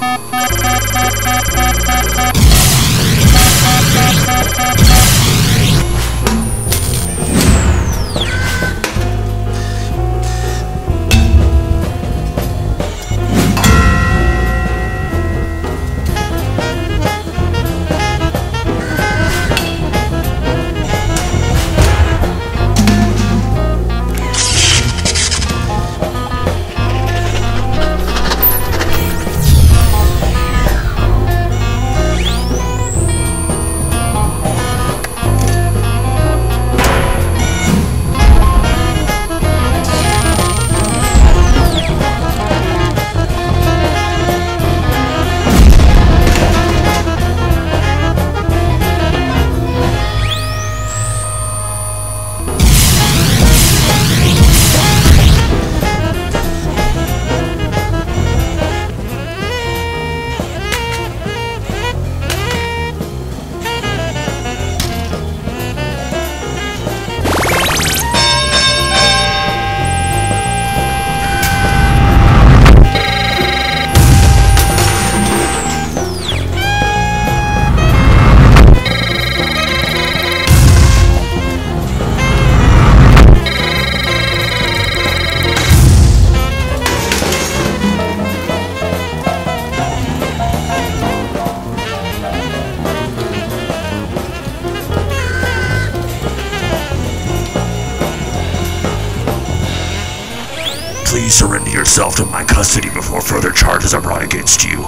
Ha ha ha! Please surrender yourself to my custody before further charges are brought against you.